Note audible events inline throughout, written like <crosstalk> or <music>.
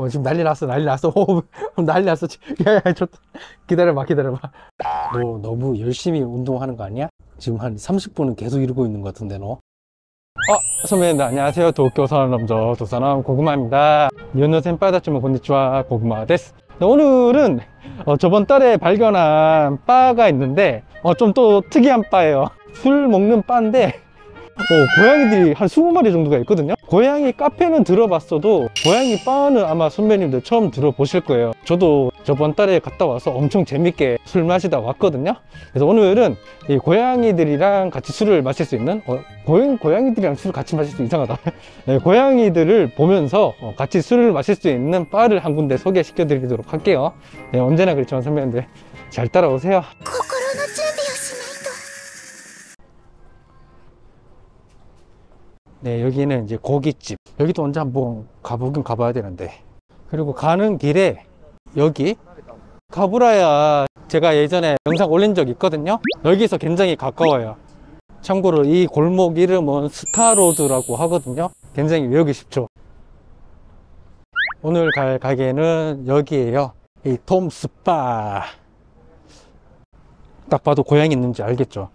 어, 지금 난리 났어, 난리 났어. 오, <laughs> 난리 났어. <laughs> 야, 야, 저, 기다려봐, 기다려봐. 너 너무 열심히 운동하는 거 아니야? 지금 한 30분은 계속 이러고 있는 것 같은데, 너? 아, 선배님, 안녕하세요. 도쿄 사람남자 도사남 고구마입니다. 연어 센파다츠모 곤니치와 고구마 데스. 네, 오늘은 어, 저번 달에 발견한 바가 있는데 어, 좀 또 특이한 바예요. 술 먹는 바인데 어, 고양이들이 한 20마리 정도가 있거든요. 고양이 카페는 들어봤어도 고양이 바는 아마 선배님들 처음 들어보실 거예요. 저도 저번 달에 갔다 와서 엄청 재밌게 술 마시다 왔거든요. 그래서 오늘은 이 고양이들이랑 같이 술을 마실 수 있는 어, 고양, 고양이들이랑 술을 같이 마실 수 이상하다. <laughs> 네, 고양이들을 보면서 어, 같이 술을 마실 수 있는 바를 한 군데 소개시켜 드리도록 할게요. 네, 언제나 그렇지만 선배님들 잘 따라오세요 네, 여기는 이제 고깃집. 여기도 언제 한번 가보긴 가봐야 되는데. 그리고 가는 길에 여기 카브라야 제가 예전에 영상 올린 적 있거든요. 여기서 굉장히 가까워요. 참고로 이 골목 이름은 스타로드라고 하거든요. 굉장히 외우기 쉽죠. 오늘 갈 가게는 여기에요. 이 톰스파. 딱 봐도 고양이 있는지 알겠죠?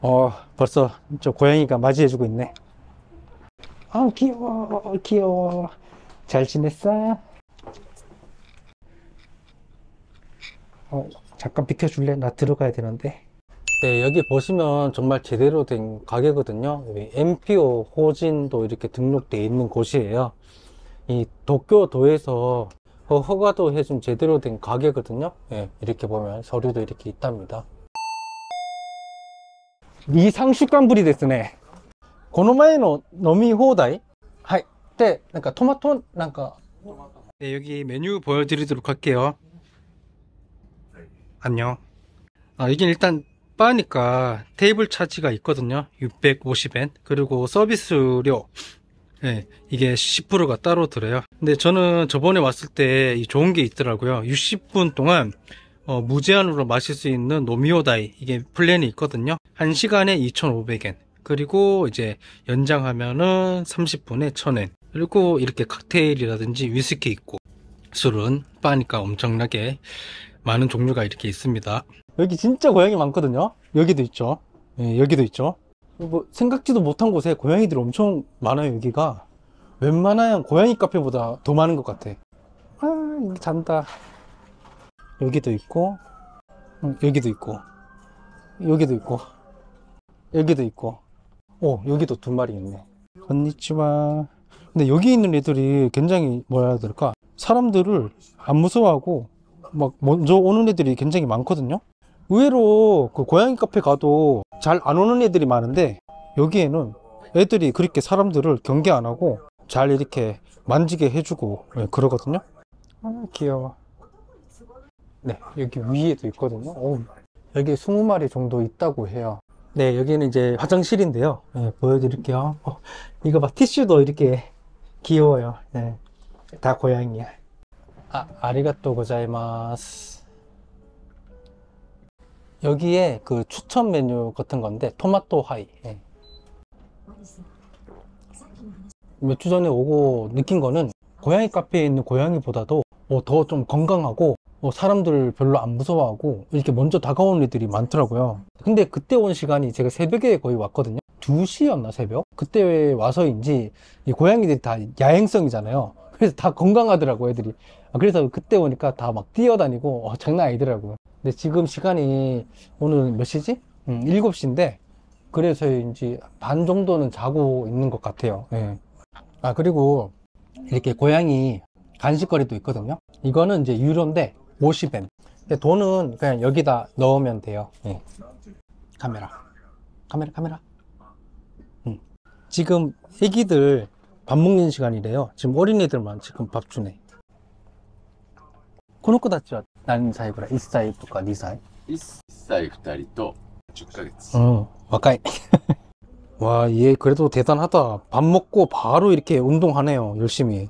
어, 벌써 저 고양이가 맞이해주고 있네. 아 귀여워 귀여워. 잘 지냈어? 어 잠깐 비켜줄래? 나 들어가야 되는데. 네 여기 보시면 정말 제대로 된 가게거든요. MPO 호진도 이렇게 등록되어 있는 곳이에요. 이 도쿄도에서 허- 허가도 해준 제대로 된 가게거든요. 예, 이렇게 보면 서류도 이렇게 있답니다. 이상슈간불이 됐으네 この前の飲み放題はい。で、なんかトマト、なんか。 네, 여기 메뉴 보여드리도록 할게요. 안녕. 아, 이게 일단 바니까 테이블 차지가 있거든요. 650엔. 그리고 서비스료. 네, 이게 10%가 따로 들어요. 근데 저는 저번에 왔을 때 이 좋은 게 있더라고요. 60분 동안 어, 무제한으로 마실 수 있는 노미오다이 이게 플랜이 있거든요. 1시간에 2,500엔. 그리고 이제 연장하면은 30분에 1000엔. 그리고 이렇게 칵테일이라든지 위스키 있고 술은 바니까 엄청나게 많은 종류가 이렇게 있습니다. 여기 진짜 고양이 많거든요. 여기도 있죠. 예, 여기도 있죠. 뭐 생각지도 못한 곳에 고양이들이 엄청 많아요. 여기가 웬만한 고양이 카페보다 더 많은 것 같아. 아, 이게 잔다. 여기도 있고, 음, 여기도 있고, 여기도 있고, 여기도 있고, 오, 여기도 두 마리 있네. 건니치와. 근데 여기 있는 애들이 굉장히 뭐라 해야 될까? 사람들을 안 무서워하고 막 먼저 오는 애들이 굉장히 많거든요. 의외로 그 고양이 카페 가도 잘 안 오는 애들이 많은데 여기에는 애들이 그렇게 사람들을 경계 안 하고 잘 이렇게 만지게 해주고 예, 그러거든요. 아, 귀여워. 네, 여기 위에도 있거든요. 오, 여기 20마리 정도 있다고 해요. 네, 여기는 이제 화장실인데요. 네, 보여드릴게요. 어, 이거 봐, 티슈도 이렇게 귀여워요. 네, 다 고양이야. 아, 아리가또 고자이마스. 여기에 그 추천 메뉴 같은 건데, 토마토 하이. 예. 몇주 전에 오고 느낀 거는 고양이 카페에 있는 고양이보다도 어, 더 좀 건강하고 어, 사람들 별로 안 무서워하고 이렇게 먼저 다가오는 애들이 많더라고요. 근데 그때 온 시간이 제가 새벽에 거의 왔거든요. 2시였나 새벽? 그때 와서인지 이 고양이들이 다 야행성이잖아요. 그래서 다 건강하더라고 애들이. 아, 그래서 그때 오니까 다 막 뛰어다니고 어, 장난 아니더라고요. 근데 지금 시간이 오늘 몇 시지? 음, 7시인데 그래서인지 반 정도는 자고 있는 것 같아요. 예. 아 그리고 이렇게 고양이 간식거리도 있거든요. 이거는 이제 유료인데 50엔. 근데 돈은 그냥 여기다 넣으면 돼요. 예. 카메라. 카메라, 카메라. 음. 지금 애기들 밥 먹는 시간이래요. 지금 어린이들만 지금 밥 주네. この子たちは何歳ぐらい ?1 歳とか2歳1歳2人と10ヶ月 응, 와까이. 와, 얘 그래도 대단하다. 밥 먹고 바로 이렇게 운동하네요. 열심히.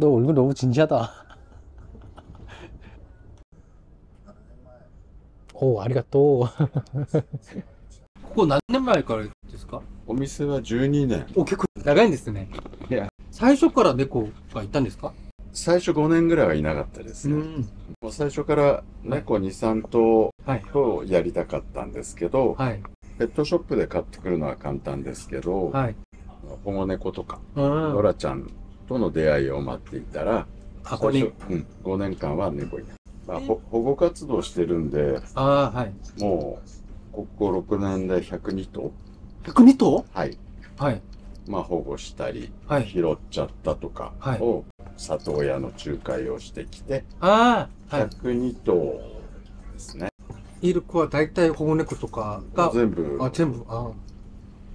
너 얼굴 너무 진지하다. 오, 아리가또. ここ何年前からですかお店は12年。お、結構長いんですね。いや最初から猫がいたんですか最初5年ぐらいはいなかったですね。ん。もう最初から猫2、3頭はい。とやりたかったんですけど、はい。ペットショップで買ってくるのは簡単ですけど、はい。保護猫とか、うんノラちゃん との出会いを待っていたら、箱に。うん、5年間は猫いない。まあ、ほ保護活動してるんで、ああ、はい。もう、ここ6年で102頭102頭？はい。はい。まあ、保護したり、はい。拾っちゃったとかはいを、里親の仲介をしてきて、ああ、はい。102頭ですね。イルクは大体保護猫とかが、全部、あ、全部、あ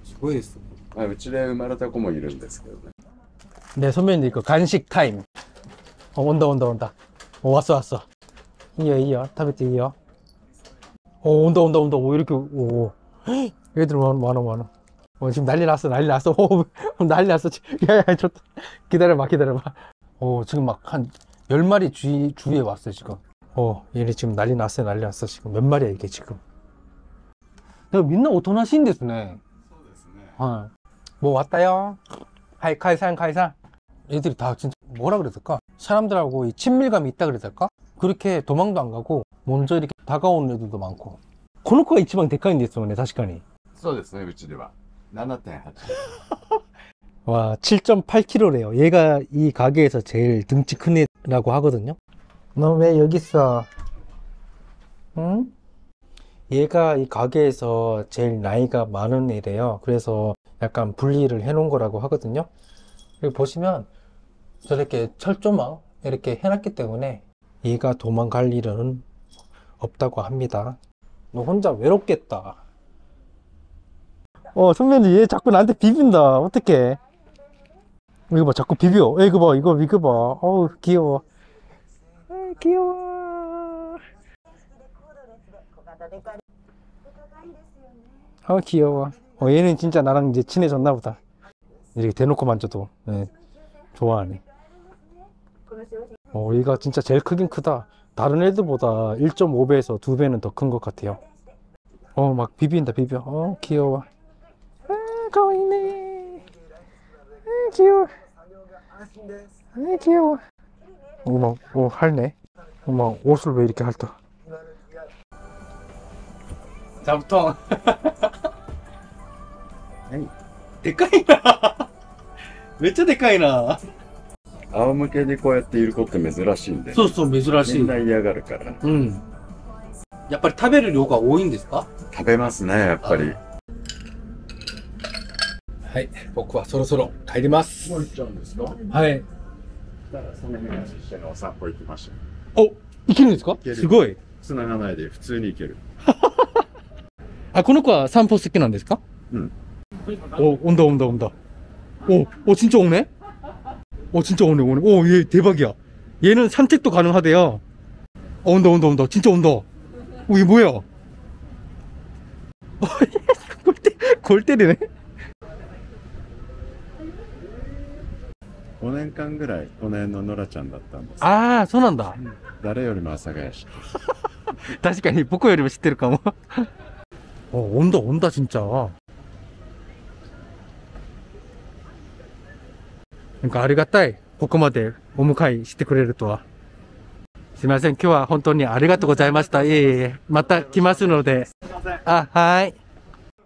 すごいです。まあ、うちで生まれた子もいるんですけどね。 네, 선배님 이거 간식 타임. 어, 온다, 온다, 온다. 어, 왔어, 왔어. 이어, 이어. 타베트 이어. 어, 온다, 온다, 온다. 오, 이렇게, 오. 오. <gasps> 헉, 얘들 많아, 많아, 많아. 어, 지금 난리 났어, 난리 났어. <laughs> 오, 난리 났어. 지금. <laughs> 야, 야, 좋다. 기다려봐, 기다려봐. 어, 지금 막 한 10마리 주위, 주위에 왔어, 지금. 어, 얘네 지금 난리 났어, 난리 났어. 지금 몇 마리야, 이게 지금. 내가 민나 오토나시인ですね.そうですね。 어. 뭐 왔다요. 하이 카이산 카이산. 애들이 다 진짜 뭐라 그래야 될까? 사람들하고 이 친밀감이 있다 그래야 될까? 그렇게 도망도 안 가고 먼저 이렇게 다가오는 애들도 많고. この子が一番でかいんですよね、確かに。そうですね、うちでは。7.8。 <laughs> 와, 7.8kg래요. 얘가 이 가게에서 제일 등치 큰 애라고 하거든요. 너 왜 여기 있어? 응? 얘가 이 가게에서 제일 나이가 많은 애래요. 그래서 약간 분리를 해 놓은 거라고 하거든요. 여기 보시면 저렇게 철조망 이렇게 해놨기 때문에 얘가 도망갈 일은 없다고 합니다. 너 혼자 외롭겠다. 어, 선배님, 얘 자꾸 나한테 비빈다. 어떡해. 이거 봐, 자꾸 비벼. 에, 이거 봐, 이거, 이거 봐. 어우, 귀여워. 아, 귀여워. 아, 귀여워. 어, 얘는 진짜 나랑 이제 친해졌나 보다. 이렇게 대놓고 만져도, 예, 좋아하네. 어, 얘가 진짜 제일 크긴 크다. 다른 애들보다 1.5배에서 2배는 더 큰 것 같아요. 어, 막 비빈다, 비벼. 어, 귀여워. 아, 거이네. 아, 귀여워. 아, 귀여워. 어머, 오, 할네. 어머, 옷을 왜 이렇게 핥어? 자부터. でかいな。めっちゃでかいな。 仰向けにこうやっている子って珍しいんで、そうそう、珍しい。みんな嫌がるから。うん。やっぱり食べる量が多いんですか食べますね、やっぱり。はい。僕はそろそろ帰ります。もう行っちゃうんですかはい。だからその辺一緒にお散歩行きましょう。お、いけるんですかけるすごい。繋がないで普通に行ける。<laughs> あ、この子は散歩好きなんですかうん。 오, 온다, 온다, 온다. 오, 오, 진짜 오네? 오, 진짜 오네, 오네. 오, 얘 대박이야. 얘는 산책도 가능하대요. 어, 온다, 온다, 온다. 진짜 온다. 오, 얘 뭐야? 어, 골, 때, 골 때리네? 5年間ぐらい、この辺のノラちゃんだったんです。 아, 선한다. 誰よりも阿佐ヶ谷市。 確かに僕よりも知ってるかも。 어, 온다, 온다, 진짜. 그러니까 아리가타이. ここまでお迎えしてくれるとは。すいません。今日は本当にありがとうございました。いえいえ。また来ますので。아, 하이.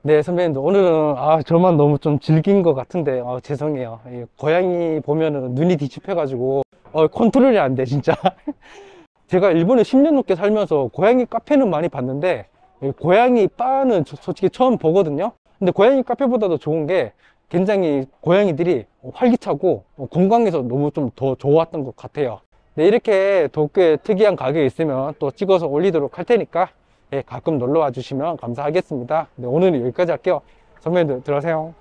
네, 선배님들. 오늘은, 아, 저만 너무 좀 즐긴 것 같은데, 아, 죄송해요. 이 고양이 보면은 눈이 뒤집혀가지고, 어, 컨트롤이 안 돼, 진짜. <laughs> 제가 일본에 10년 넘게 살면서 고양이 카페는 많이 봤는데 이 고양이 바는 저- 솔직히 처음 보거든요 근데 고양이 카페보다도 좋은 게 굉장히 고양이들이 활기차고 건강해서 너무 좀 더 좋았던 것 같아요. 네, 이렇게 도쿄에 특이한 가게 있으면 또 찍어서 올리도록 할 테니까 예, 가끔 놀러 와 주시면 감사하겠습니다. 네, 오늘은 여기까지 할게요. 선배님들 들어가세요